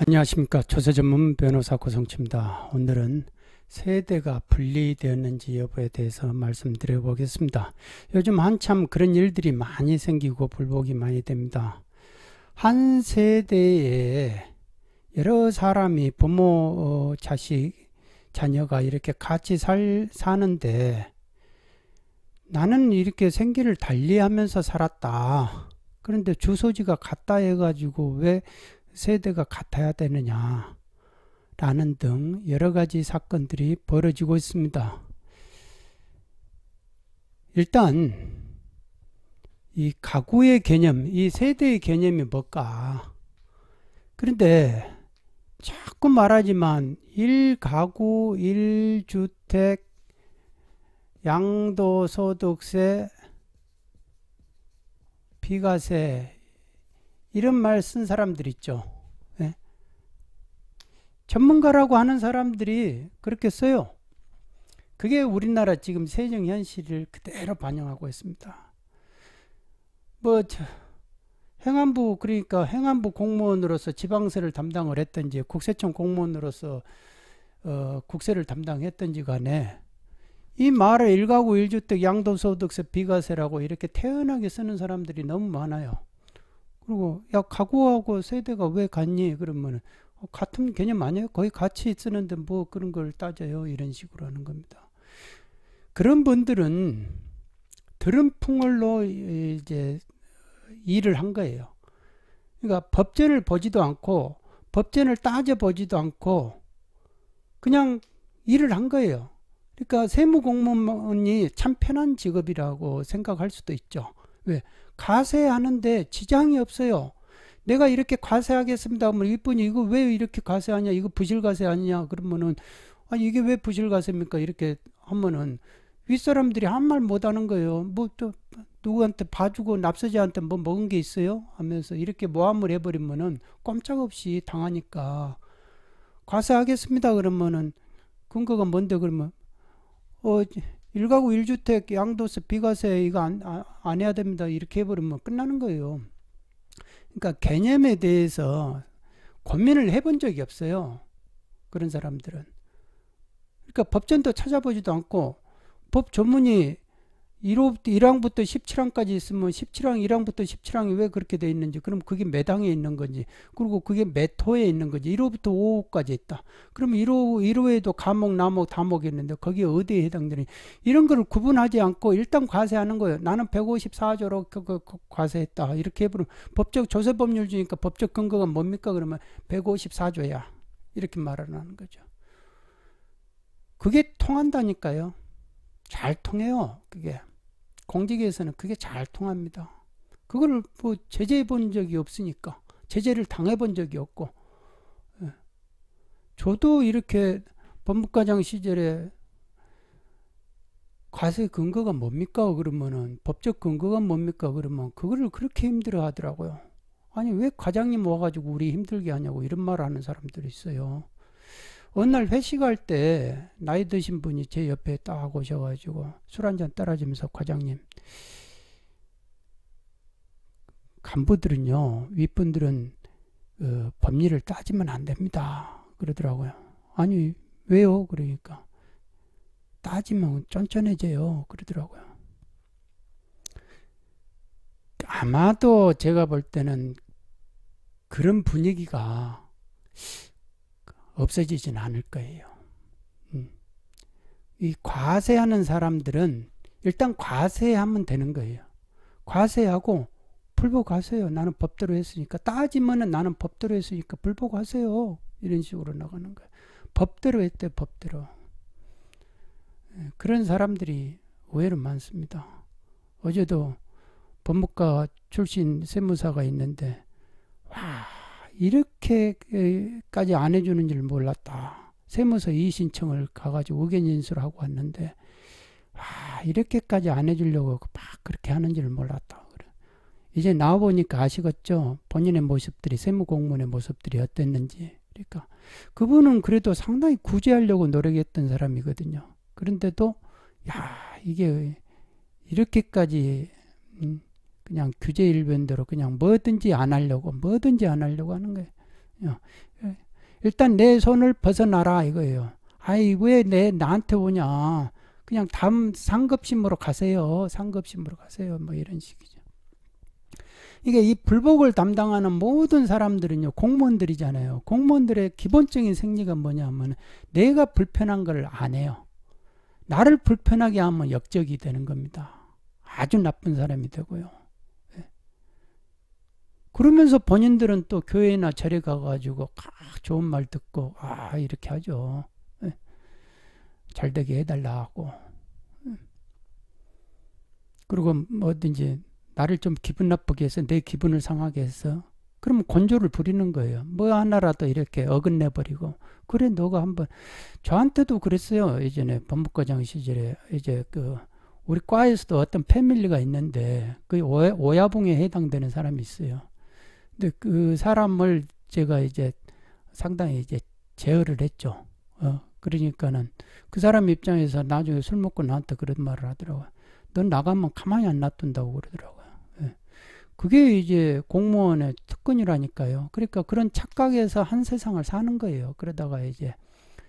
안녕하십니까 조세 전문 변호사 고성치입니다. 오늘은 세대가 분리되었는지 여부에 대해서 말씀드려 보겠습니다. 요즘 한참 그런 일들이 많이 생기고 불복이 많이 됩니다. 한 세대에 여러 사람이 부모, 어, 자식, 자녀가 이렇게 같이 살, 사는데 나는 이렇게 생계를 달리하면서 살았다. 그런데 주소지가 같다 해가지고 왜 세대가 같아야 되느냐 라는 등 여러 가지 사건들이 벌어지고 있습니다. 일단 이 가구의 개념, 이 세대의 개념이 뭘까? 그런데 자꾸 말하지만 1가구, 1주택, 양도소득세, 비과세 이런 말 쓴 사람들 있죠. 네? 전문가라고 하는 사람들이 그렇게 써요. 그게 우리나라 지금 세정 현실을 그대로 반영하고 있습니다. 뭐 행안부 그러니까 행안부 공무원으로서 지방세를 담당을 했든지 국세청 공무원으로서 어, 국세를 담당했든지 간에 이 말을 일가구 일주택 양도소득세 비과세라고 이렇게 태연하게 쓰는 사람들이 너무 많아요. 그리고 야 가구하고 세대가 왜 같니? 그러면 어, 같은 개념 아니에요? 거의 같이 쓰는데 뭐 그런 걸 따져요? 이런 식으로 하는 겁니다. 그런 분들은 들은 풍월로 이제 일을 한 거예요. 그러니까 법전을 보지도 않고 법전을 따져 보지도 않고 그냥 일을 한 거예요. 그러니까 세무공무원이 참 편한 직업이라고 생각할 수도 있죠. 왜? 과세하는데 지장이 없어요. 내가 이렇게 과세하겠습니다. 하면 이분이 이거 왜 이렇게 과세하냐? 이거 부실과세 아니냐? 그러면은 아 이게 왜 부실과세입니까? 이렇게 하면은 윗사람들이 한 말 못하는 거예요. 뭐 또 누구한테 봐주고 납세자한테 뭐 먹은 게 있어요? 하면서 이렇게 모함을 해버리면은 꼼짝없이 당하니까 과세하겠습니다. 그러면은 근거가 뭔데 그러면 어 일가구 일주택 양도세 비과세 이거 안, 안 해야 됩니다. 이렇게 해버리면 끝나는 거예요. 그러니까 개념에 대해서 고민을 해본 적이 없어요. 그런 사람들은. 그러니까 법전도 찾아보지도 않고 법 조문이 1호, 1항부터 17항까지 있으면 17항, 1항부터 17항이 왜 그렇게 돼 있는지, 그럼 그게 몇 항에 있는 건지, 그리고 그게 몇 호에 있는 건지, 1호부터 5호까지 있다. 그러면 1호, 1호에도 과목, 나목, 다목이 있는데 거기에 어디에 해당되니? 이런 걸 구분하지 않고 일단 과세하는 거예요. 나는 154조로 그, 그, 그 과세했다. 이렇게 해버리면 법적 조세법률 주니까 법적 근거가 뭡니까? 그러면 154조야. 이렇게 말하는 거죠. 그게 통한다니까요. 잘 통해요. 그게. 공직에서는 그게 잘 통합니다. 그거를 뭐 제재해 본 적이 없으니까 제재를 당해 본 적이 없고 예. 저도 이렇게 법무과장 시절에 과세 근거가 뭡니까 그러면은 법적 근거가 뭡니까 그러면 그거를 그렇게 힘들어 하더라고요. 아니 왜 과장님 와가지고 우리 힘들게 하냐고 이런 말 하는 사람들이 있어요. 어느 날 회식할 때 나이 드신 분이 제 옆에 딱 오셔가지고 술 한 잔 따라주면서 과장님 간부들은요 윗분들은 어, 법리를 따지면 안 됩니다. 그러더라고요. 아니 왜요? 그러니까. 따지면 쫀쫀해져요. 그러더라고요. 아마도 제가 볼 때는 그런 분위기가 없어지진 않을 거예요. 음. 이 과세하는 사람들은 일단 과세하면 되는 거예요. 과세하고 불복하세요. 나는 법대로 했으니까 따지면은 나는 법대로 했으니까 불복하세요. 이런 식으로 나가는 거예요. 법대로 했대 법대로. 예, 그런 사람들이 의외로 많습니다. 어제도 법무과 출신 세무사가 있는데 와 이렇게까지 안 해주는 줄 몰랐다. 세무서 이의신청을 가가지고 의견 인수를 하고 왔는데, 와, 이렇게까지 안 해주려고 막 그렇게 하는 줄 몰랐다. 이제 나와보니까 아시겠죠? 본인의 모습들이, 세무공무원의 모습들이 어땠는지. 그러니까, 그분은 그래도 상당히 구제하려고 노력했던 사람이거든요. 그런데도, 야, 이게 이렇게까지, 음, 그냥 규제 일변대로 그냥 뭐든지 안 하려고 뭐든지 안 하려고 하는 거예요. 일단 내 손을 벗어나라 이거예요. 아이 왜 내 나한테 오냐? 그냥 다음 상급심으로 가세요. 상급심으로 가세요. 뭐 이런 식이죠. 이게 이 불복을 담당하는 모든 사람들은요 공무원들이잖아요. 공무원들의 기본적인 생리가 뭐냐면 내가 불편한 걸 안 해요. 나를 불편하게 하면 역적이 되는 겁니다. 아주 나쁜 사람이 되고요. 예. 그러면서 본인들은 또 교회나 절에 가가지고 좋은 말 듣고 아 이렇게 하죠. 잘 되게 해달라 하고 그리고 뭐든지 나를 좀 기분 나쁘게 해서 내 기분을 상하게 해서 그러면 곤조를 부리는 거예요. 뭐 하나라도 이렇게 어긋내 버리고 그래 너가 한번 저한테도 그랬어요. 예전에 법무과장 시절에 이제 그 우리 과에서도 어떤 패밀리가 있는데 그 오야봉에 해당되는 사람이 있어요. 근데 그 사람을 제가 이제 상당히 이제 제어를 했죠. 어, 그러니까는 그 사람 입장에서 나중에 술 먹고 나한테 그런 말을 하더라고요. 넌 나가면 가만히 안 놔둔다고 그러더라고요. 예. 그게 이제 공무원의 특권이라니까요. 그러니까 그런 착각에서 한 세상을 사는 거예요. 그러다가 이제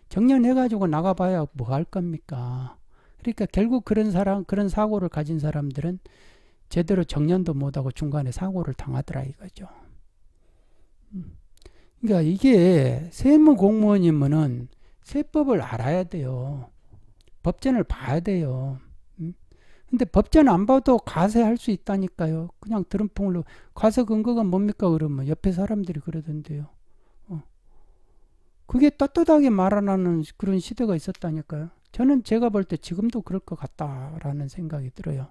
정년해가지고 나가봐야 뭐 할 겁니까? 그러니까 결국 그런 사람, 그런 사고를 가진 사람들은 제대로 정년도 못하고 중간에 사고를 당하더라 이거죠. 음. 그러니까 이게 세무 공무원이면은 세법을 알아야 돼요. 법전을 봐야 돼요. 음? 근데 법전 안 봐도 과세할 수 있다니까요. 그냥 드럼풍으로 과세 근거가 뭡니까 그러면 옆에 사람들이 그러던데요. 어. 그게 떳떳하게 말하는 그런 시대가 있었다니까요. 저는 제가 볼 때 지금도 그럴 것 같다라는 생각이 들어요.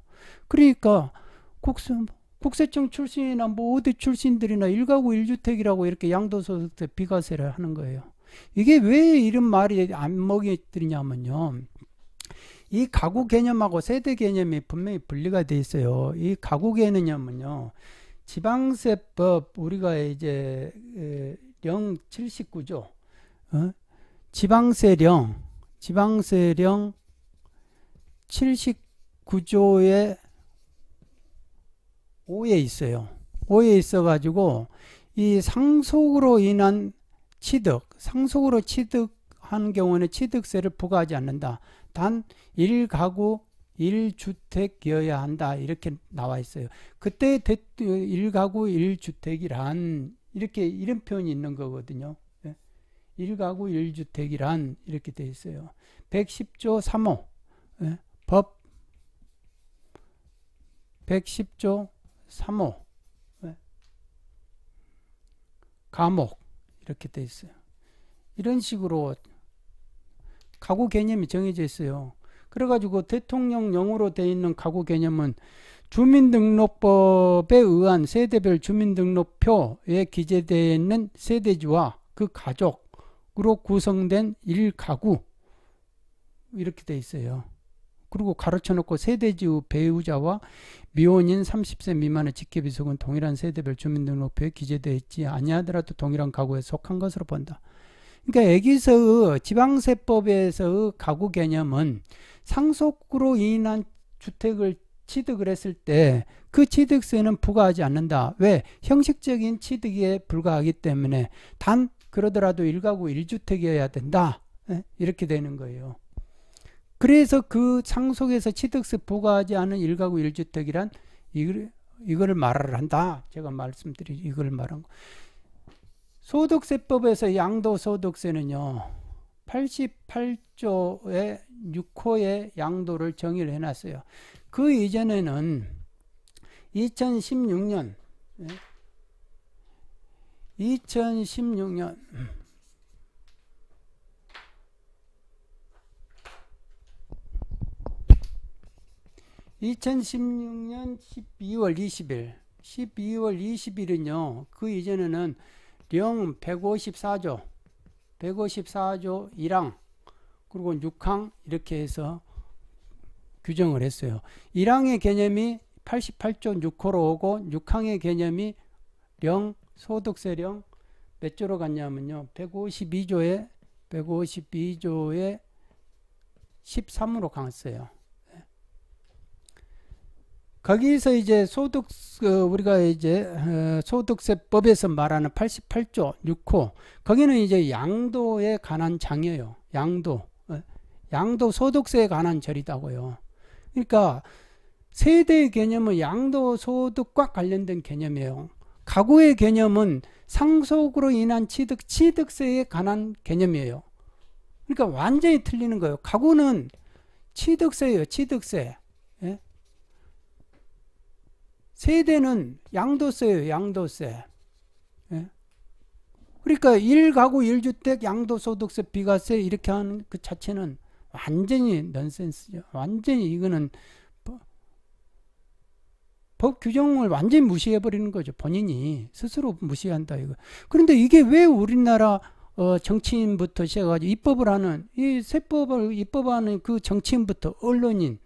그러니까 국세, 국세청 출신이나 뭐 어디 출신들이나 일가구 일주택이라고 이렇게 양도소득세 비과세를 하는 거예요. 이게 왜 이런 말이 안 먹이들이냐면요. 이 가구 개념하고 세대 개념이 분명히 분리가 돼 있어요. 이 가구 개념은요. 지방세법 우리가 이제 령 79조 어? 지방세령 지방세령 79조에 5에 있어요. 5에 있어 가지고 이 상속으로 인한 취득, 상속으로 취득한 경우는 취득세를 부과하지 않는다. 단 1가구 1주택이어야 한다. 이렇게 나와 있어요. 그때 1가구 1주택이란 이렇게 이런 표현이 있는 거거든요. 1가구 예. 1주택이란 이렇게 돼 있어요. 110조 3호 예. 법 110조 3호 예. 감옥 이렇게 돼 있어요. 이런 식으로 가구 개념이 정해져 있어요. 그래가지고 대통령령으로 돼 있는 가구 개념은 주민등록법에 의한 세대별 주민등록표에 기재되어 있는 세대주와 그 가족으로 구성된 일가구 이렇게 돼 있어요. 그리고 가르쳐 놓고 세대주 배우자와 미혼인 30세 미만의 직계비속은 동일한 세대별 주민등록표에 기재되어 있지 아니하더라도 동일한 가구에 속한 것으로 본다. 그러니까 여기서 지방세법에서 가구 개념은 상속으로 인한 주택을 취득을 했을 때 그 취득세는 부과하지 않는다. 왜? 형식적인 취득에 불과하기 때문에 단 그러더라도 1가구 1주택이어야 된다. 예? 이렇게 되는 거예요. 그래서 그 상속에서 취득세 부과하지 않은 1가구 1주택이란 이걸, 이거를 말을 한다. 제가 말씀드린 이걸 말한 거. 소득세법에서 양도소득세는요. 88조의 6호의 양도를 정의를 해놨어요. 그 이전에는 2016년 2016년 2016년 12월 20일, 12월 20일은요, 그 이전에는 령 154조, 154조 1항, 그리고 6항 이렇게 해서 규정을 했어요. 1항의 개념이 88조 6호로 오고 6항의 개념이 령 소득세령 몇 조로 갔냐면요. 152조에 152조에 13으로 갔어요. 거기서 이제 소득 어, 우리가 이제 어, 소득세법에서 말하는 88조 6호 거기는 이제 양도에 관한 장이에요. 양도 어, 양도 소득세에 관한 절이다고요. 그러니까 세대의 개념은 양도 소득과 관련된 개념이에요. 가구의 개념은 상속으로 인한 취득 취득세에 관한 개념이에요. 그러니까 완전히 틀리는 거예요. 가구는 취득세예요. 취득세. 예? 세대는 양도세예요. 양도세. 예? 그러니까 1가구 1주택 양도소득세 비과세 이렇게 하는 그 자체는 완전히 넌센스죠. 완전히 이거는 법 규정을 완전히 무시해 버리는 거죠. 본인이 스스로 무시한다 이거. 그런데 이게 왜 우리나라 어, 정치인부터 시작해가지고 입법을 하는 이 세법을 입법하는 그 정치인부터 언론인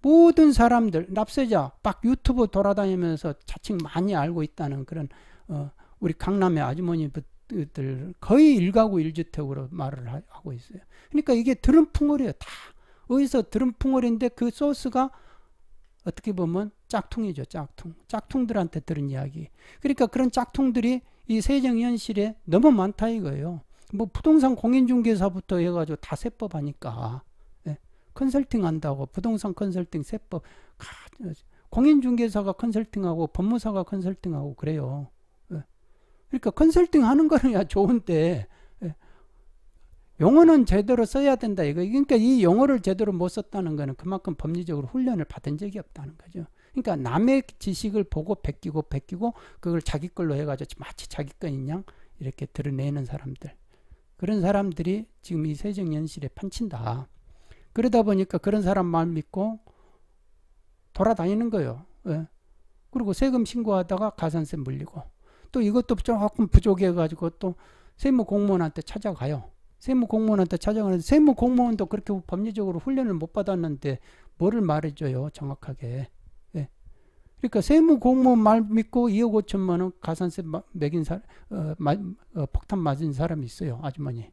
모든 사람들 납세자 막 유튜브 돌아다니면서 자칭 많이 알고 있다는 그런 어, 우리 강남의 아주머니들 거의 일가구 일주택으로 말을 하고 있어요. 그러니까 이게 들은 풍월이에요. 다 어디서 들은 풍월인데 그 소스가 어떻게 보면 짝퉁이죠. 짝퉁. 짝퉁들한테 들은 이야기. 그러니까 그런 짝퉁들이 이 세정 현실에 너무 많다 이거예요. 뭐 부동산 공인중개사부터 해가지고 다 세법 하니까 예. 컨설팅 한다고 부동산 컨설팅 세법 공인중개사가 컨설팅하고 법무사가 컨설팅하고 그래요. 예. 그러니까 컨설팅 하는 거는 야 좋은데 예. 용어는 제대로 써야 된다 이거. 그러니까 이 용어를 제대로 못 썼다는 거는 그만큼 법리적으로 훈련을 받은 적이 없다는 거죠. 그러니까 남의 지식을 보고 베끼고 베끼고 그걸 자기 걸로 해가지고 마치 자기 거인 양 이렇게 드러내는 사람들. 그런 사람들이 지금 이 세정연실에 판친다. 그러다 보니까 그런 사람 말 믿고 돌아다니는 거예요. 예. 그리고 세금 신고하다가 가산세 물리고 또 이것도 조금 부족해가지고 또 세무 공무원한테 찾아가요. 세무 공무원한테 찾아가는데 세무 공무원도 그렇게 법리적으로 훈련을 못 받았는데 뭐를 말해줘요 정확하게 그러니까 세무 공무원 말 믿고 2억 5천만 원 가산세 매긴 사, 어, 마, 어, 폭탄 맞은 사람이 있어요, 아주머니.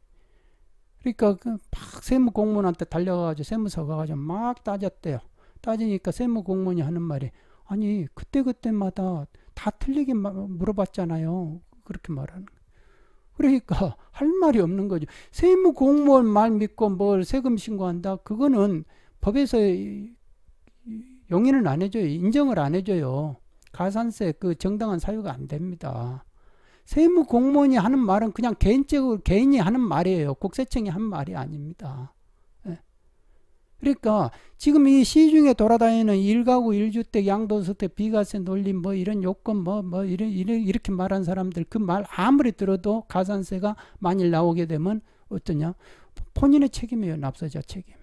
그러니까 그막 세무 공무원한테 달려가지고 세무서 가가지고 막 따졌대요. 따지니까 세무 공무원이 하는 말이 아니 그때 그때마다 다 틀리게 물어봤잖아요. 그렇게 말하는. 그러니까 할 말이 없는 거죠. 세무 공무원 말 믿고 뭘 세금 신고한다. 그거는 법에서 용인을 안 해줘요. 인정을 안 해줘요. 가산세 그 정당한 사유가 안 됩니다. 세무 공무원이 하는 말은 그냥 개인적으로 개인이 하는 말이에요. 국세청이 한 말이 아닙니다. 예. 그러니까 지금 이 시중에 돌아다니는 일가구 일주택 양도주택 비과세 논림 뭐 이런 요건 뭐뭐 뭐 이런, 이런 이렇게 말한 사람들 그 말 아무리 들어도 가산세가 만일 나오게 되면 어떠냐 본인의 책임이에요 납세자 책임.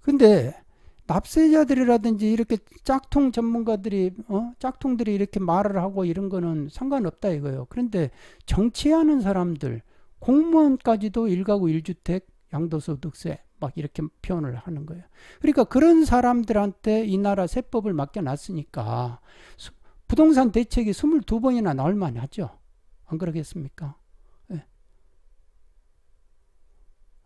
근데 납세자들이라든지 이렇게 짝퉁 전문가들이 어? 짝퉁들이 이렇게 말을 하고 이런 거는 상관없다 이거예요. 그런데 정치하는 사람들 공무원까지도 일가구 일주택 양도소득세 막 이렇게 표현을 하는 거예요. 그러니까 그런 사람들한테 이 나라 세법을 맡겨놨으니까 부동산 대책이 22번이나 나올 만하죠. 안 그러겠습니까?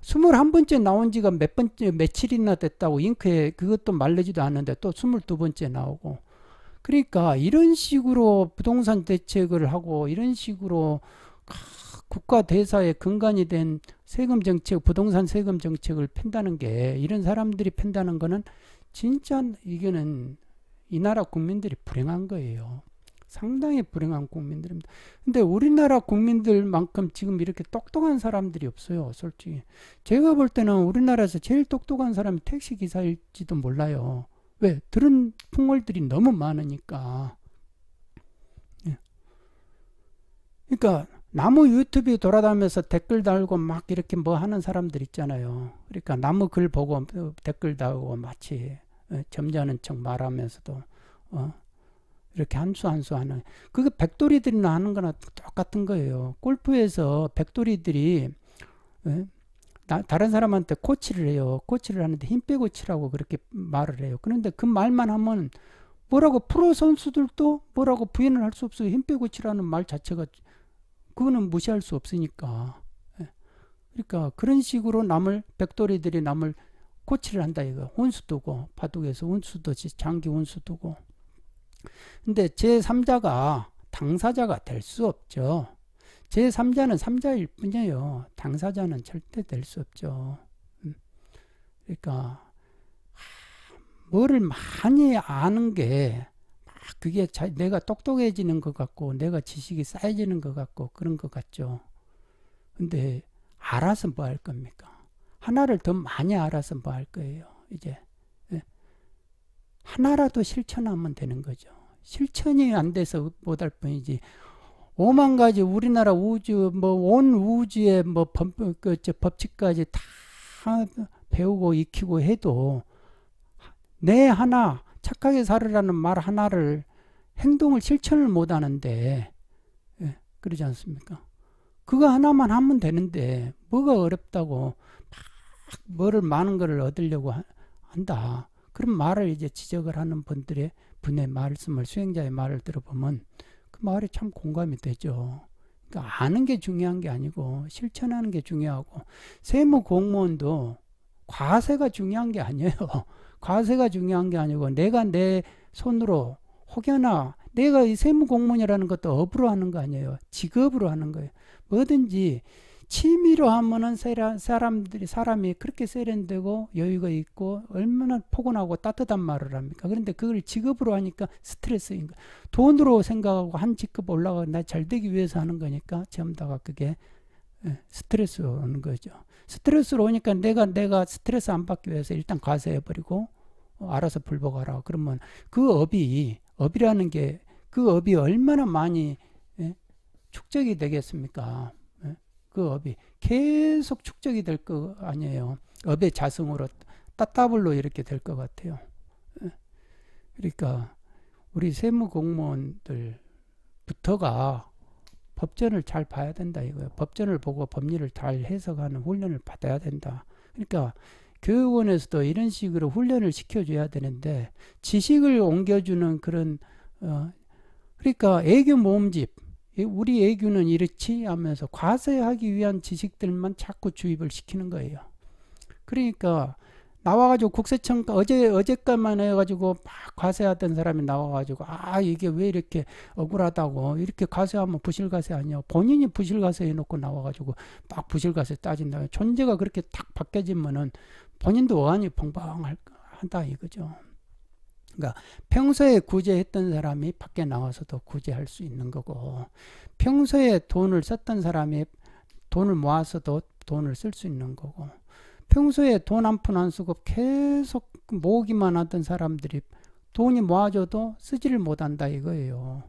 21번째 나온 지가 몇 번째, 며칠이나 됐다고 잉크에 그것도 말리지도 않는데 또 22번째 나오고. 그러니까 이런 식으로 부동산 대책을 하고 이런 식으로 국가 대사의 근간이 된 세금 정책, 부동산 세금 정책을 팬다는 게 이런 사람들이 팬다는 거는 진짜 이거는 이 나라 국민들이 불행한 거예요. 상당히 불행한 국민들입니다. 근데 우리나라 국민들만큼 지금 이렇게 똑똑한 사람들이 없어요. 솔직히. 제가 볼 때는 우리나라에서 제일 똑똑한 사람이 택시기사일지도 몰라요. 왜? 들은 풍월들이 너무 많으니까. 예. 그러니까 나무 유튜브에 돌아다니면서 댓글 달고 막 이렇게 뭐 하는 사람들 있잖아요. 그러니까 나무 글 보고 댓글 달고 마치 어, 점잖은 척 말하면서도 어, 이렇게 한 수 한 수 하는 그게 백돌이들이나 하는 거나 똑같은 거예요. 골프에서 백돌이들이 예? 나, 다른 사람한테 코치를 해요. 코치를 하는데 힘 빼고 치라고 그렇게 말을 해요. 그런데 그 말만 하면 뭐라고 프로 선수들도 뭐라고 부인을 할 수 없어요. 힘 빼고 치라는 말 자체가 그거는 무시할 수 없으니까. 예. 그러니까 그런 식으로 남을 백돌이들이 남을 코치를 한다 이거. 혼수 두고 바둑에서 혼수 듯이 장기 혼수 두고. 근데 제3자가 당사자가 될 수 없죠. 제3자는 3자일 뿐이에요. 당사자는 절대 될 수 없죠. 음. 그러니까 뭐를 많이 아는 게 그게 자, 내가 똑똑해지는 것 같고 내가 지식이 쌓여지는 것 같고 그런 것 같죠. 근데 알아서 뭐 할 겁니까? 하나를 더 많이 알아서 뭐 할 거예요. 이제 예. 하나라도 실천하면 되는 거죠. 실천이 안 돼서 못할 뿐이지. 오만 가지 우리나라 우주 뭐 온 우주의 뭐 법, 그, 법칙까지 다 배우고 익히고 해도 내 하나 착하게 살으라는 말 하나를 행동을 실천을 못 하는데 예, 그러지 않습니까? 그거 하나만 하면 되는데 뭐가 어렵다고 막 뭐를 많은 거를 얻으려고 한다. 그런 말을 이제 지적을 하는 분들의 분의 말씀을 수행자의 말을 들어보면 그 말이 참 공감이 되죠. 그러니까 아는 게 중요한 게 아니고 실천하는 게 중요하고 세무 공무원도 과세가 중요한 게 아니에요. 과세가 중요한 게 아니고 내가 내 손으로 혹여나 내가 이 세무 공무원이라는 것도 업으로 하는 거 아니에요. 직업으로 하는 거예요. 뭐든지 취미로 하면은 사람들이 사람이 그렇게 세련되고 여유가 있고 얼마나 포근하고 따뜻한 말을 합니까? 그런데 그걸 직업으로 하니까 스트레스인 거. 돈으로 생각하고 한 직급 올라가 나 잘 되기 위해서 하는 거니까 전부 다가 그게 예, 스트레스로 오는 거죠. 스트레스로 오니까 내가 내가 스트레스 안 받기 위해서 일단 과세해 버리고 어, 알아서 불복하라. 그러면 그 업이 업이라는 게 그 업이 얼마나 많이 예? 축적이 되겠습니까? 그 업이 계속 축적이 될 거 아니에요. 업의 자성으로 따따블로 이렇게 될 것 같아요. 예. 그러니까 우리 세무 공무원들부터가 법전을 잘 봐야 된다 이거예요. 법전을 보고 법률을 잘 해석하는 훈련을 받아야 된다. 그러니까 교육원에서도 이런 식으로 훈련을 시켜줘야 되는데 지식을 옮겨주는 그런 어 그러니까 애교 모음집 우리 애교는 이렇지 하면서 과세하기 위한 지식들만 자꾸 주입을 시키는 거예요. 그러니까 나와가지고 국세청 어제 어제까만 해가지고 막 과세하던 사람이 나와가지고 아 이게 왜 이렇게 억울하다고 이렇게 과세하면 부실과세 아니야 본인이 부실과세 해놓고 나와가지고 막 부실과세 따진다 존재가 그렇게 탁 바뀌어지면은 본인도 어안이 펑펑한다 이거죠. 그러니까 평소에 구제했던 사람이 밖에 나와서도 구제할 수 있는 거고 평소에 돈을 썼던 사람이 돈을 모아서도 돈을 쓸 수 있는 거고 평소에 돈 한 푼 안 쓰고 계속 모으기만 하던 사람들이 돈이 모아져도 쓰지를 못한다 이거예요.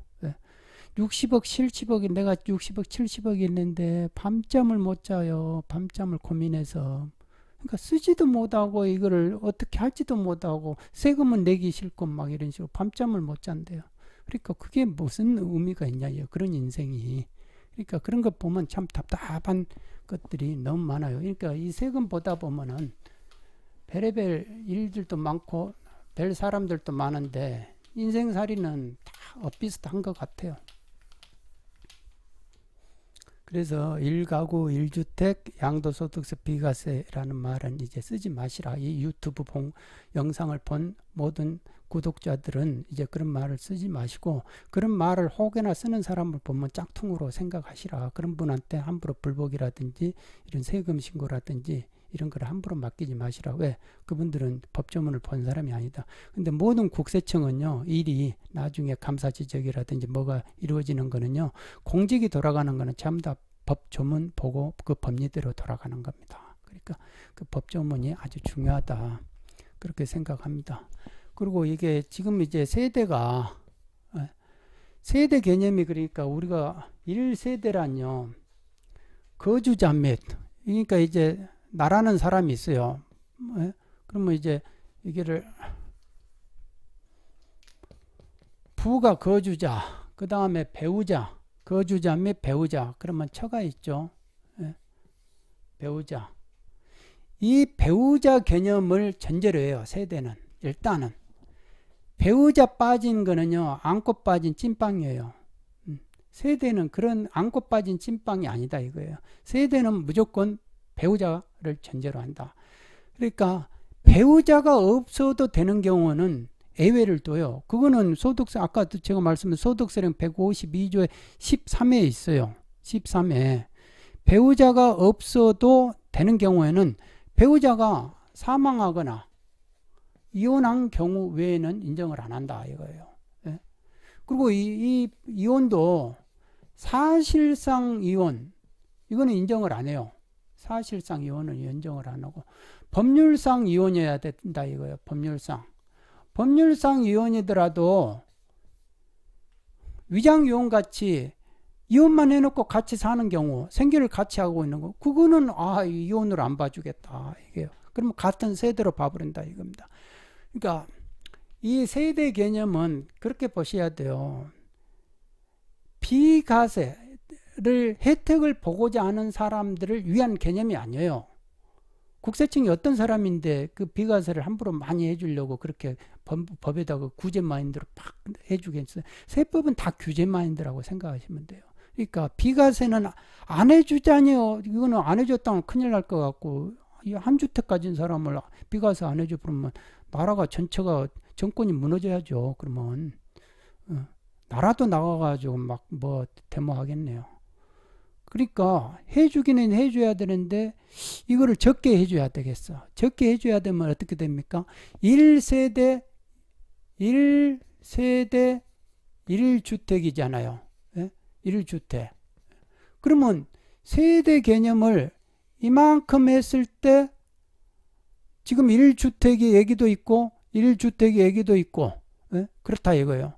60억, 70억이 내가 60억, 70억 있는데 밤잠을 못 자요. 밤잠을 고민해서 그러니까 쓰지도 못하고 이거를 어떻게 할지도 못하고 세금은 내기 싫고 막 이런 식으로 밤잠을 못 잔대요. 그러니까 그게 무슨 의미가 있냐요. 그런 인생이. 그러니까 그런 것 보면 참 답답한 것들이 너무 많아요. 그러니까 이 세금 보다 보면은 별의별 일들도 많고 별 사람들도 많은데 인생살이는 다 엇비슷한 것 같아요. 그래서 1가구 1주택 양도소득세 비과세라는 말은 이제 쓰지 마시라. 이 유튜브 봉, 영상을 본 모든 구독자들은 이제 그런 말을 쓰지 마시고 그런 말을 혹여나 쓰는 사람을 보면 짝퉁으로 생각하시라. 그런 분한테 함부로 불복이라든지 이런 세금 신고라든지 이런 걸 함부로 맡기지 마시라. 왜? 그분들은 법조문을 본 사람이 아니다. 근데 모든 국세청은요, 일이 나중에 감사 지적이라든지 뭐가 이루어지는 거는요, 공직이 돌아가는 거는 전부 다 법조문 보고 그 법리대로 돌아가는 겁니다. 그러니까 그 법조문이 아주 중요하다. 그렇게 생각합니다. 그리고 이게 지금 이제 세대가 어, 세대 개념이 그러니까 우리가 1세대란요. 거주자 몇 그러니까 이제 나라는 사람이 있어요. 예? 그러면 이제 이게를 부가 거주자, 그 다음에 배우자, 거주자 및 배우자. 그러면 처가 있죠. 예? 배우자. 이 배우자 개념을 전제로 해요. 세대는. 일단은. 배우자 빠진 거는요. 안고 빠진 찐빵이에요. 음. 세대는 그런 안고 빠진 찐빵이 아니다 이거예요. 세대는 무조건 배우자를 전제로 한다. 그러니까 배우자가 없어도 되는 경우는 예외를 둬요. 그거는 소득세 아까 제가 말씀드린 소득세령 152조의 13에 있어요. 13에 배우자가 없어도 되는 경우에는 배우자가 사망하거나 이혼한 경우 외에는 인정을 안 한다 이거예요. 예? 그리고 이, 이 이혼도 사실상 이혼 이거는 인정을 안 해요. 사실상 이혼은 인정을 안 하고 법률상 이혼이어야 된다 이거예요. 법률상. 법률상 이혼이더라도 위장 이혼 같이 이혼만 해놓고 같이 사는 경우 생계를 같이 하고 있는 거 그거는 아 이혼으로 안 봐주겠다 이게요. 그러면 같은 세대로 봐버린다 이겁니다. 그러니까 이 세대 개념은 그렇게 보셔야 돼요. 비가세 를 혜택을 보고자 하는 사람들을 위한 개념이 아니에요. 국세청이 어떤 사람인데 그 비과세를 함부로 많이 해주려고 그렇게 법, 에다가 구제 마인드로 팍 해주겠어요. 세법은 다 규제 마인드라고 생각하시면 돼요. 그러니까 비과세는 안 해주자니요. 이거는 안 해줬다면 큰일 날 것 같고 한 주택 가진 사람을 비과세 안 해줘 그러면 나라가 전체가 정권이 무너져야죠. 그러면 어, 나라도 나가가지고 막 뭐 데모하겠네요. 그러니까 해주기는 해줘야 되는데 이거를 적게 해줘야 되겠어. 적게 해줘야 되면 어떻게 됩니까? 1세대 1세대 1주택이잖아요. 예? 1주택. 그러면 세대 개념을 이만큼 했을 때 지금 1주택이 얘기도 있고 1주택이 얘기도 있고 예? 그렇다 이거예요.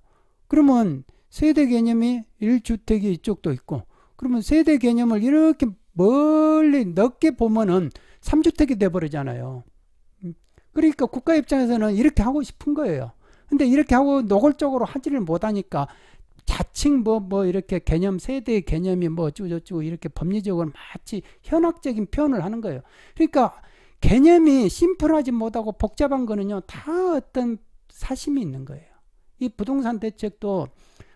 그러면 세대 개념이 1주택이 이쪽도 있고 그러면 세대 개념을 이렇게 멀리 넓게 보면은 3주택이 돼버리잖아요. 음. 그러니까 국가 입장에서는 이렇게 하고 싶은 거예요. 근데 이렇게 하고 노골적으로 하지를 못하니까 자칭 뭐, 뭐, 이렇게 개념, 세대의 개념이 뭐, 어쩌고저쩌고 이렇게 법리적으로 마치 현학적인 표현을 하는 거예요. 그러니까 개념이 심플하지 못하고 복잡한 거는요, 다 어떤 사심이 있는 거예요. 이 부동산 대책도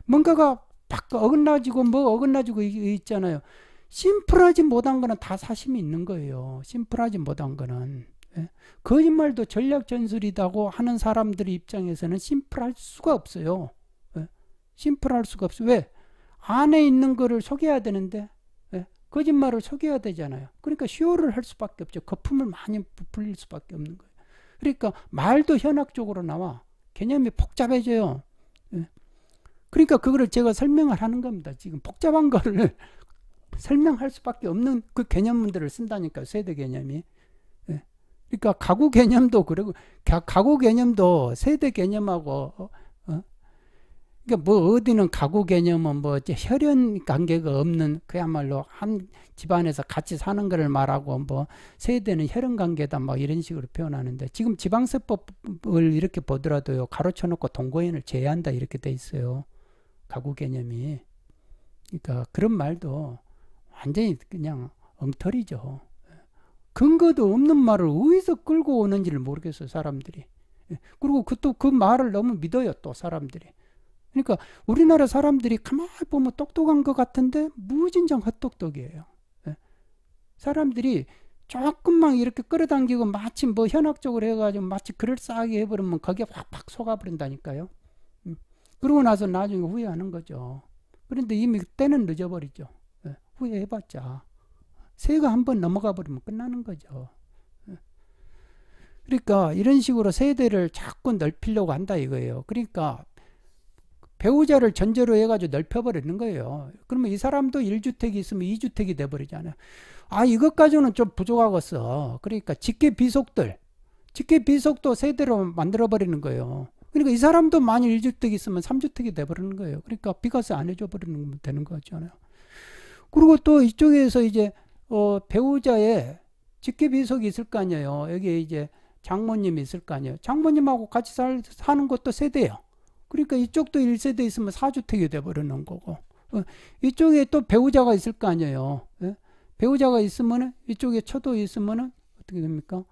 뭔가가 바꿔 어긋나지고 뭐 어긋나지고 있잖아요. 심플하지 못한 거는 다 사심이 있는 거예요. 심플하지 못한 거는. 예? 거짓말도 전략 전술이다고 하는 사람들 입장에서는 심플할 수가 없어요. 예? 심플할 수가 없어요. 왜? 안에 있는 거를 속여야 되는데 예? 거짓말을 속여야 되잖아요. 그러니까 쇼를 할 수밖에 없죠. 거품을 많이 부풀릴 수밖에 없는 거예요. 그러니까 말도 현학적으로 나와. 개념이 복잡해져요. 그러니까 그거를 제가 설명을 하는 겁니다. 지금 복잡한 거를 설명할 수밖에 없는 그 개념들을 쓴다니까 세대 개념이. 예. 그러니까 가구 개념도 그리고 가구 개념도 세대 개념하고 어, 어? 그러니까 뭐 어디는 가구 개념은 뭐 혈연 관계가 없는 그야말로 한 집안에서 같이 사는 거를 말하고 뭐 세대는 혈연 관계다 막 이런 식으로 표현하는데 지금 지방세법을 이렇게 보더라도요 가로쳐 놓고 동거인을 제외한다 이렇게 돼 있어요. 가구 개념이. 그러니까 그런 말도 완전히 그냥 엉터리죠. 근거도 없는 말을 어디서 끌고 오는지를 모르겠어요, 사람들이. 그리고 그 또 그 말을 너무 믿어요, 또 사람들이. 그러니까 우리나라 사람들이 가만히 보면 똑똑한 것 같은데 무진장 헛똑똑이에요. 사람들이 조금만 이렇게 끌어당기고 마치 뭐 현학적으로 해가지고 마치 그럴싸하게 해버리면 거기에 확확 속아버린다니까요. 그러고 나서 나중에 후회하는 거죠. 그런데 이미 때는 늦어버리죠. 예, 후회해봤자. 새가 한 번 넘어가 버리면 끝나는 거죠. 예. 그러니까 이런 식으로 세대를 자꾸 넓히려고 한다 이거예요. 그러니까 배우자를 전제로 해가지고 넓혀버리는 거예요. 그러면 이 사람도 1주택이 있으면 2주택이 돼버리잖아요. 아, 이것 가지고는 좀 부족하겠어. 그러니까 직계 비속들, 직계 비속도 세대로 만들어버리는 거예요. 그러니까 이 사람도 만일 1주택 있으면 3주택이 돼버리는 거예요. 그러니까 비과세 안 해줘 버리는 되는 거잖아요. 그리고 또 이쪽에서 이제 어, 배우자의 직계비속이 있을 거 아니에요. 여기 이제 장모님이 있을 거 아니에요. 장모님하고 같이 살, 사는 것도 세대예요. 그러니까 이쪽도 1세대 있으면 4주택이 돼버리는 거고 어, 이쪽에 또 배우자가 있을 거 아니에요. 예? 배우자가 있으면 이쪽에 처도 있으면 어떻게 됩니까?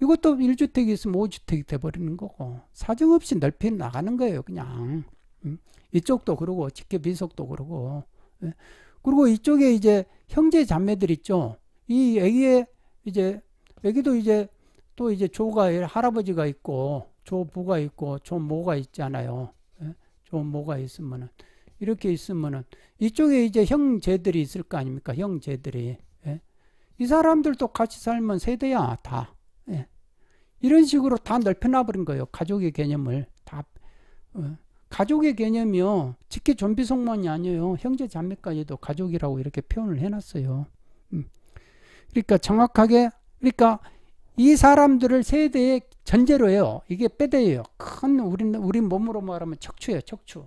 이것도 1주택이 있으면 5주택이 돼버리는 거고 사정없이 넓혀 나가는 거예요 그냥 음. 이쪽도 그러고 직계 비속도 그러고 예. 그리고 이쪽에 이제 형제 자매들 있죠 이 애기의 이제 애기도 이제 또 이제 조가 할아버지가 있고 조부가 있고 조모가 있잖아요. 예? 조모가 있으면은 이렇게 있으면은 이쪽에 이제 형제들이 있을 거 아닙니까? 형제들이 예? 이 사람들도 같이 살면 세대야 다 예? 이런 식으로 다 넓혀놔버린 거예요. 가족의 개념을 다 어. 가족의 개념이요. 직계 좀비 속만이 아니에요. 형제 자매까지도 가족이라고 이렇게 표현을 해놨어요. 음. 그러니까 정확하게 그러니까 이 사람들을 세대의 전제로 해요. 이게 빼대예요. 큰 우리 우리 몸으로 말하면 척추예요. 척추.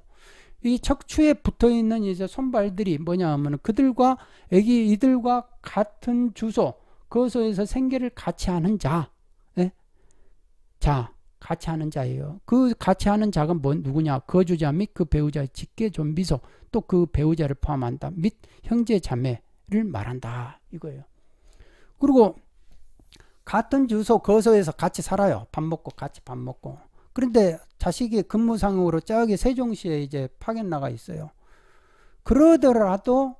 이 척추에 붙어 있는 이제 손발들이 뭐냐 하면 그들과 애기 이들과 같은 주소 그소에서 생계를 같이 하는 자. 예? 자, 같이 하는 자예요. 그 같이 하는 자가 뭐 누구냐? 거주자 및 그 배우자의 직계 좀비소 또그 배우자를 포함한다. 및 형제 자매를 말한다. 이거예요. 그리고 같은 주소 거소에서 같이 살아요. 밥 먹고 같이 밥 먹고. 그런데 자식이 근무상으로 저기 세종시에 이제 파견 나가 있어요. 그러더라도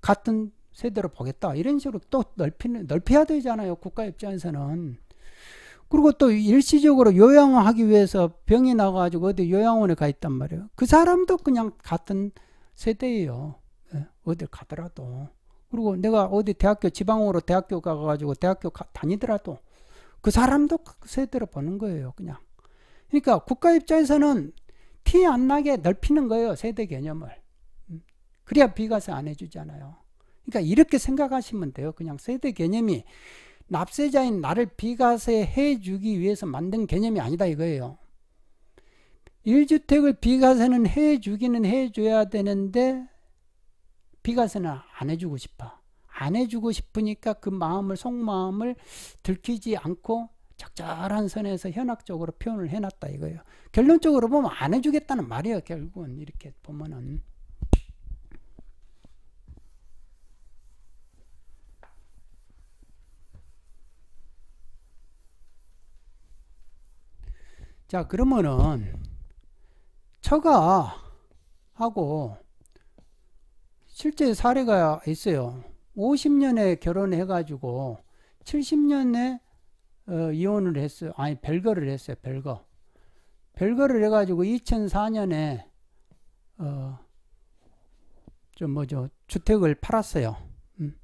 같은 세대로 보겠다. 이런 식으로 또 넓히는, 넓혀야 되잖아요. 국가 입장에서는. 그리고 또 일시적으로 요양하기 위해서 병이 나가지고 어디 요양원에 가 있단 말이에요. 그 사람도 그냥 같은 세대예요. 예, 어딜 가더라도. 그리고 내가 어디 대학교 지방으로 대학교 가가지고 대학교 가, 다니더라도 그 사람도 그 세대로 보는 거예요. 그냥. 그러니까 국가 입장에서는 티 안 나게 넓히는 거예요. 세대 개념을. 음. 그래야 비과세 안 해주잖아요. 그러니까 이렇게 생각하시면 돼요. 그냥 세대 개념이 납세자인 나를 비과세 해 주기 위해서 만든 개념이 아니다 이거예요. 1주택을 비과세는 해 주기는 해 줘야 되는데 비과세는 안 해주고 싶어. 안 해주고 싶으니까 그 마음을 속마음을 들키지 않고 적절한 선에서 현학적으로 표현을 해놨다 이거예요. 결론적으로 보면 안 해주겠다는 말이에요. 결국은 이렇게 보면은. 자 그러면은 처가 하고 실제 사례가 있어요. 50년에 결혼해 가지고 70년에 어, 이혼을 했어요. 아니 별거를 했어요. 별거. 별거를 해가지고 2004년에 어, 좀 뭐죠 주택을 팔았어요. 음.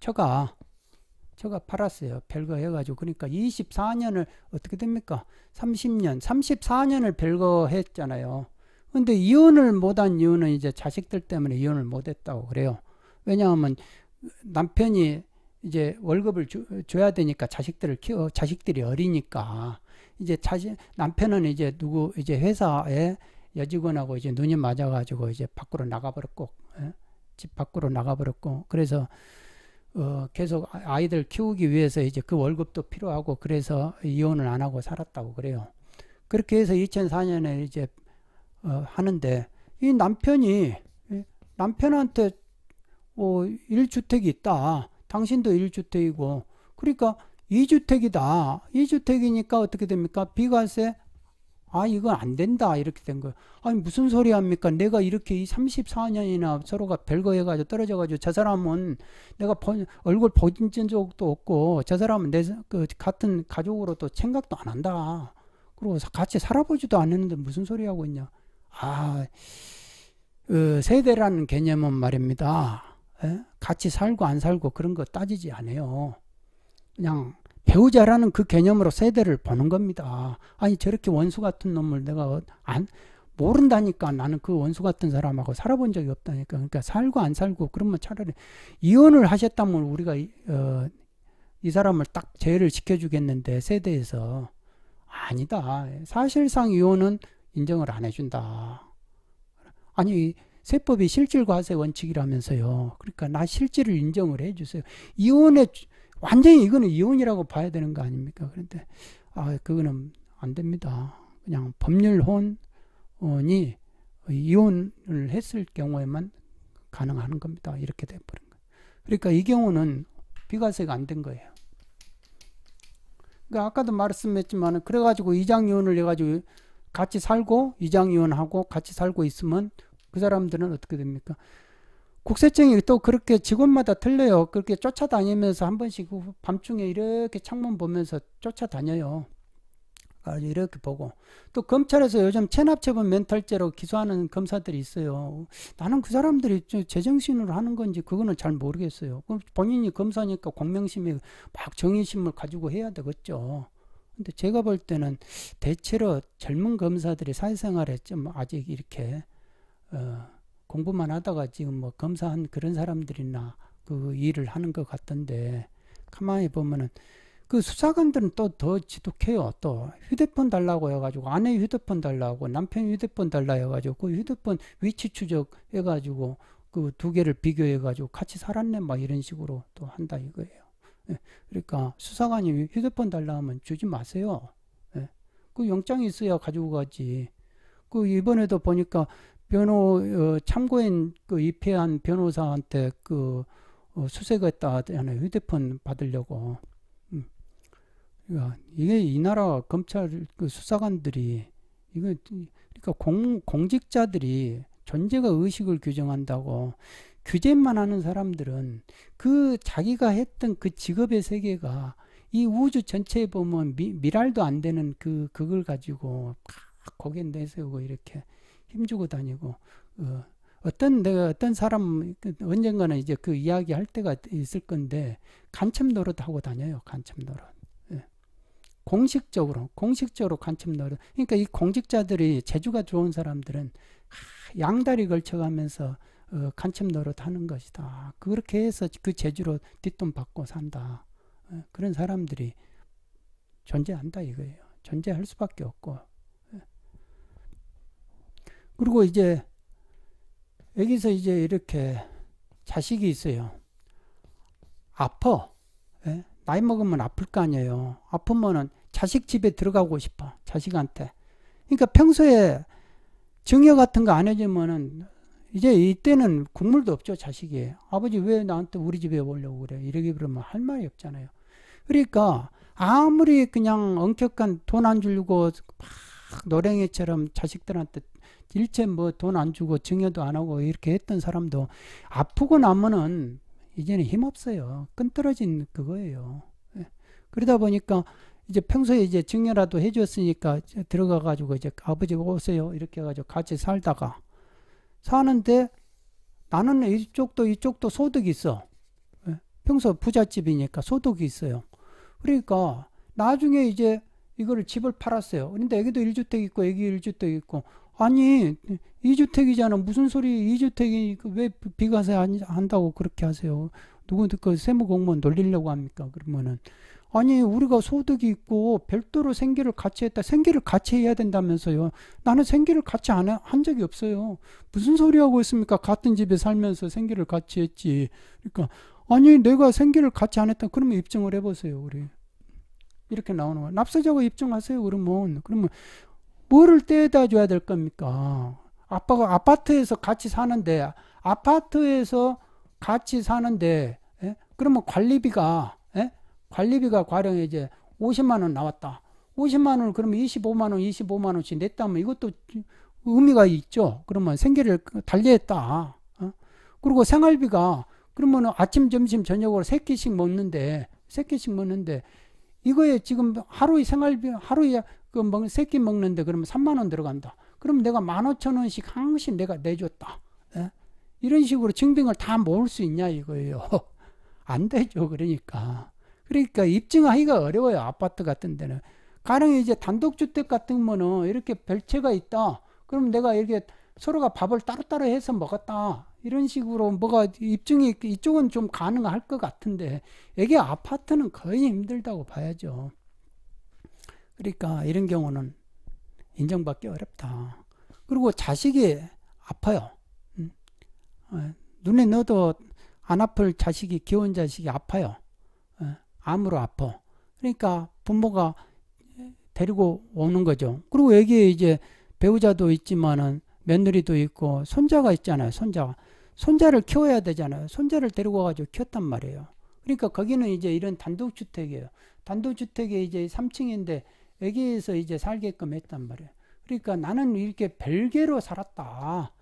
처가 처가 팔았어요. 별거 해가지고 그러니까 24년을 어떻게 됩니까? 30년, 34년을 별거 했잖아요. 근데 이혼을 못한 이유는 이제 자식들 때문에 이혼을 못했다고 그래요. 왜냐하면 남편이 이제 월급을 주, 줘야 되니까 자식들을 키워 자식들이 어리니까 이제 자식 남편은 이제 누구 이제 회사에 여직원하고 이제 눈이 맞아가지고 이제 밖으로 나가버렸고 예? 집 밖으로 나가버렸고 그래서 어 계속 아이들 키우기 위해서 이제 그 월급도 필요하고 그래서 이혼을 안 하고 살았다고 그래요. 그렇게 해서 2004년에 이제 어, 하는데 이 남편이 남편한테 어, 1주택이 있다. 당신도 1주택이고 그러니까 2주택이다. 2주택이니까 어떻게 됩니까? 비과세 아 이건 안 된다 이렇게 된 거예요. 아니 무슨 소리 합니까? 내가 이렇게 이 34년이나 서로가 별거 해가지고 떨어져가지고 저 사람은 내가 본, 얼굴 보진 적도 없고 저 사람은 내 그 같은 가족으로도 생각도 안 한다. 그리고 같이 살아보지도 않았는데 무슨 소리 하고 있냐? 아, 그 세대라는 개념은 말입니다. 에? 예? 같이 살고 안 살고 그런 거 따지지 않아요. 그냥 배우자라는 그 개념으로 세대를 보는 겁니다. 아니 저렇게 원수 같은 놈을 내가 안 모른다니까 나는 그 원수 같은 사람하고 살아본 적이 없다니까. 그러니까 살고 안 살고 그러면 차라리 이혼을 하셨다면 우리가 어, 이 사람을 딱 제외를 시켜주겠는데 세대에서 아니다. 사실상 이혼은 인정을 안 해준다. 아니 세법이 실질과세 원칙이라면서요. 그러니까 나 실질을 인정을 해주세요. 이혼에 완전히 이거는 이혼이라고 봐야 되는 거 아닙니까? 그런데 아 그거는 안 됩니다. 그냥 법률 혼이 이혼을 했을 경우에만 가능한 겁니다. 이렇게 돼버린 거예요. 그러니까 이 경우는 비과세가 안 된 거예요. 그러니까 아까도 말씀했지만 그래가지고 이장이혼을 해가지고 같이 살고 이장이혼하고 같이 살고 있으면 그 사람들은 어떻게 됩니까? 국세청이 또 그렇게 직원마다 틀려요. 그렇게 쫓아다니면서 한 번씩 밤중에 이렇게 창문 보면서 쫓아다녀요. 이렇게 보고 또 검찰에서 요즘 체납처분 멘탈죄로 기소하는 검사들이 있어요. 나는 그 사람들이 제정신으로 하는 건지 그거는 잘 모르겠어요. 본인이 검사니까 공명심에 막 정의심을 가지고 해야 되겠죠. 근데 제가 볼 때는 대체로 젊은 검사들이 사회생활에 좀 아직 이렇게 어, 공부만 하다가 지금 뭐 검사한 그런 사람들이나 그 일을 하는 것 같던데 가만히 보면은 그 수사관들은 또 더 지독해요. 또 휴대폰 달라고 해가지고 아내 휴대폰 달라고 남편 휴대폰 달라 해가지고 그 휴대폰 위치 추적 해가지고 그 두 개를 비교해가지고 같이 살았네 막 이런 식으로 또 한다 이거예요. 예. 그러니까 수사관이 휴대폰 달라 하면 주지 마세요. 예. 그 영장이 있어야 가지고 가지. 그 이번에도 보니까 변호 어, 참고인 그 입회한 변호사한테 그 어, 수색했다 하잖아요. 휴대폰 받으려고. 이게 이 나라 검찰 그 수사관들이 이거 그러니까 공, 공직자들이 존재가 의식을 규정한다고 규제만 하는 사람들은 그 자기가 했던 그 직업의 세계가 이 우주 전체에 보면 미, 미랄도 안 되는 그 그걸 가지고 막 거기에 내세우고 이렇게 힘주고 다니고 어, 어떤 내가 어떤 사람 그 언젠가는 이제 그 이야기 할 때가 있을 건데 간첩 노릇 하고 다녀요 간첩 노릇 공식적으로 공식적으로 간첩 노릇 그러니까 이 공직자들이 재주가 좋은 사람들은 양다리 걸쳐가면서 어, 간첩 노릇 하는 것이다. 그렇게 해서 그 재주로 뒷돈 받고 산다. 어, 그런 사람들이 존재한다 이거예요. 존재할 수밖에 없고. 예. 그리고 이제 여기서 이제 이렇게 자식이 있어요. 아파. 예? 나이 먹으면 아플 거 아니에요. 아프면은 자식 집에 들어가고 싶어. 자식한테. 그러니까 평소에 정여 같은 거 안 해주면은 이제 이때는 국물도 없죠. 자식이. 아버지 왜 나한테 우리 집에 오려고 그래. 이러게 그러면 할 말이 없잖아요. 그러니까 아무리 그냥 엄격한 돈 안 주고 막 노랭이처럼 자식들한테 일체 뭐 돈 안 주고 증여도 안 하고 이렇게 했던 사람도 아프고 나면은 이제는 힘없어요. 끈 떨어진 그거예요. 예. 그러다 보니까 이제 평소에 이제 증여라도 해줬으니까 들어가 가지고 이제 아버지 오세요 이렇게 해가지고 같이 살다가 사는데 나는 이쪽도 이쪽도 소득이 있어. 예. 평소 부잣집이니까 소득이 있어요. 그러니까 나중에 이제 이거를 집을 팔았어요. 그런데 여기도 1주택 있고 여기 1주택 있고 아니 2주택이잖아. 무슨 소리 2주택이 왜 비과세 한다고 그렇게 하세요. 누구 그 세무공무원 놀리려고 합니까? 그러면은 아니 우리가 소득이 있고 별도로 생계를 같이 했다. 생계를 같이 해야 된다면서요. 나는 생계를 같이 안 한 적이 없어요. 무슨 소리 하고 있습니까? 같은 집에 살면서 생계를 같이 했지. 그러니까 아니 내가 생계를 같이 안 했다. 그러면 입증을 해보세요. 우리 이렇게 나오는 거야. 납세자가 입증하세요. 그러면 그러면 뭐를 떼다 줘야 될 겁니까? 아빠가 아파트에서 같이 사는데 아파트에서 같이 사는데 예? 그러면 관리비가 예? 관리비가 과령 이제 50만 원 나왔다. 50만 원을 그러면 25만 원, 25만 원씩 냈다면 이것도 의미가 있죠. 그러면 생계를 달리했다. 어? 그리고 생활비가 그러면 아침, 점심, 저녁으로 세 끼씩 먹는데 세 끼씩 먹는데 이거에 지금 하루의 생활비 하루에 그 먹, 세끼 먹는데 그러면 3만 원 들어간다. 그럼 내가 15,000원씩 항상 내가 내줬다. 예? 이런 식으로 증빙을 다 모을 수 있냐 이거예요. 안 되죠. 그러니까. 그러니까 입증하기가 어려워요. 아파트 같은 데는. 가령 이제 단독주택 같은 거는 이렇게 별채가 있다. 그럼 내가 이렇게 서로가 밥을 따로따로 해서 먹었다. 이런 식으로 뭐가 입증이 이쪽은 좀 가능할 것 같은데 이게 아파트는 거의 힘들다고 봐야죠. 그러니까 이런 경우는 인정받기 어렵다. 그리고 자식이 아파요. 음. 어, 눈에 넣어도 안 아플 자식이 귀여운 자식이 아파요. 어, 암으로 아파. 그러니까 부모가 데리고 오는 거죠. 그리고 여기에 이제 배우자도 있지만은 며느리도 있고 손자가 있잖아요. 손자. 손자를 키워야 되잖아요. 손자를 데리고 와가지고 키웠단 말이에요. 그러니까 거기는 이제 이런 단독주택이에요. 단독주택에 이제 3층인데 여기에서 이제 살게끔 했단 말이에요. 그러니까 나는 이렇게 별개로 살았다.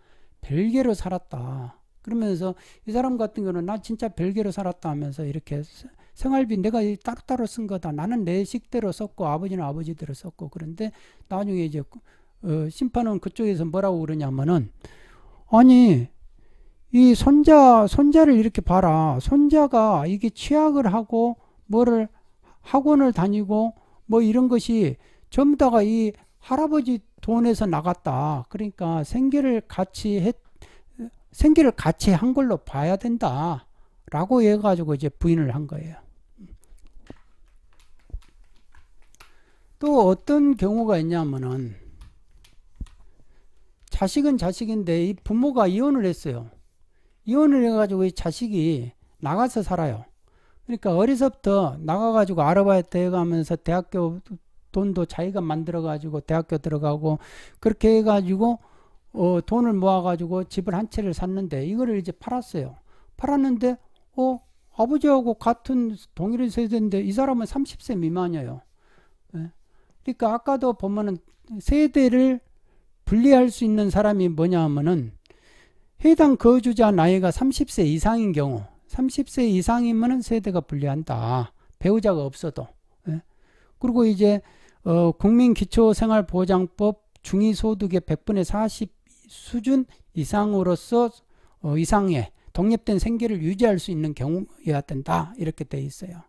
별개로 살았다. 그러면서 이 사람 같은 경우는 나 진짜 별개로 살았다 하면서 이렇게 생활비 내가 따로따로 쓴 거다. 나는 내 식대로 썼고 아버지는 아버지대로 썼고 그런데 나중에 이제 어, 심판은 그쪽에서 뭐라고 그러냐면은 아니 이 손자 손자를 이렇게 봐라. 손자가 이게 취약을 하고 뭐를 학원을 다니고 뭐 이런 것이 전부 다가 이 할아버지 돈에서 나갔다. 그러니까 생계를 같이 했 생계를 같이 한 걸로 봐야 된다. 라고 해가지고 이제 부인을 한 거예요. 또 어떤 경우가 있냐면은 자식은 자식인데 이 부모가 이혼을 했어요. 이혼을 해가지고 이 자식이 나가서 살아요. 그러니까 어려서부터 나가가지고 아르바이트 해가면서 대학교 돈도 자기가 만들어가지고 대학교 들어가고 그렇게 해가지고 어, 돈을 모아가지고 집을 한 채를 샀는데 이거를 이제 팔았어요. 팔았는데 어 아버지하고 같은 동일한 세대인데 이 사람은 30세 미만이에요. 예? 그러니까 아까도 보면은 세대를 분리할 수 있는 사람이 뭐냐 하면은 해당 거주자 나이가 30세 이상인 경우 30세 이상이면은 세대가 분리한다. 배우자가 없어도. 예? 그리고 이제 어, 국민기초생활보장법 중위소득의 100분의 40 수준 이상으로서 어, 이상의 독립된 생계를 유지할 수 있는 경우여야 된다. 이렇게 돼 있어요.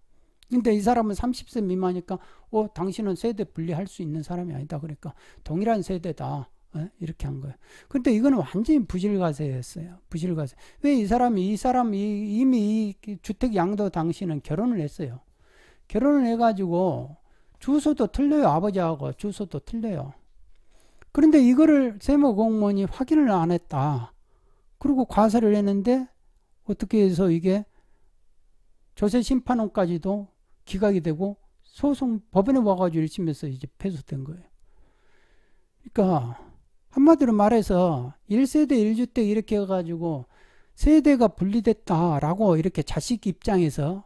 근데 이 사람은 30세 미만이니까 어 당신은 세대 분리할 수 있는 사람이 아니다. 그러니까 동일한 세대다. 어? 이렇게 한 거예요. 근데 이거는 완전히 부실가세였어요. 부실가세. 왜 이 사람이 이 사람이 이미 이 주택 양도 당시는 결혼을 했어요. 결혼을 해가지고 주소도 틀려요. 아버지하고 주소도 틀려요. 그런데 이거를 세무 공무원이 확인을 안 했다. 그리고 과세를 했는데 어떻게 해서 이게 조세 심판원까지도 기각이 되고 소송 법원에 와가지고 1심에서 이제 패소된 거예요. 그러니까 한마디로 말해서 1세대 1주택 이렇게 해가지고 세대가 분리됐다라고 이렇게 자식 입장에서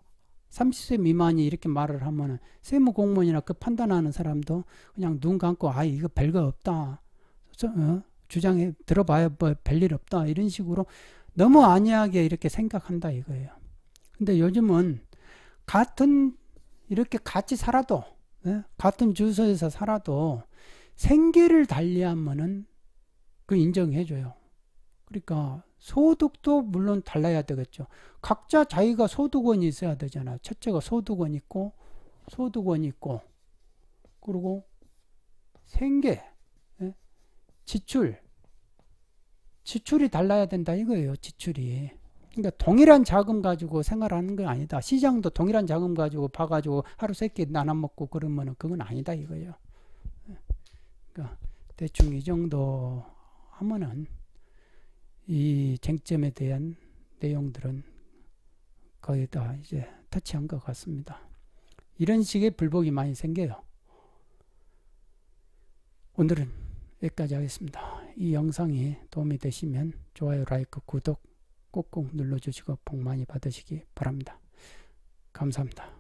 30세 미만이 이렇게 말을 하면은 세무 공무원이나 그 판단하는 사람도 그냥 눈 감고 아 이거 별거 없다 어? 주장해 들어봐야 뭐 별일 없다 이런 식으로 너무 안이하게 이렇게 생각한다 이거예요. 근데 요즘은 같은 이렇게 같이 살아도 예? 같은 주소에서 살아도 생계를 달리하면은 그 인정해줘요. 그러니까 소득도 물론 달라야 되겠죠. 각자 자기가 소득원이 있어야 되잖아요. 첫째가 소득원 있고 소득원 있고 그리고 생계, 예? 지출, 지출이 달라야 된다 이거예요. 지출이. 그러니까 동일한 자금 가지고 생활하는 건 아니다. 시장도 동일한 자금 가지고 봐가지고 하루 세끼 나눠 먹고 그러면은 그건 아니다 이거예요. 예. 그러니까 대충 이 정도 하면은 이 쟁점에 대한 내용들은 거의 다 이제 터치한 것 같습니다. 이런 식의 불복이 많이 생겨요. 오늘은 여기까지 하겠습니다. 이 영상이 도움이 되시면 좋아요, 라이크, 구독 꼭꼭 눌러주시고 복 많이 받으시기 바랍니다. 감사합니다.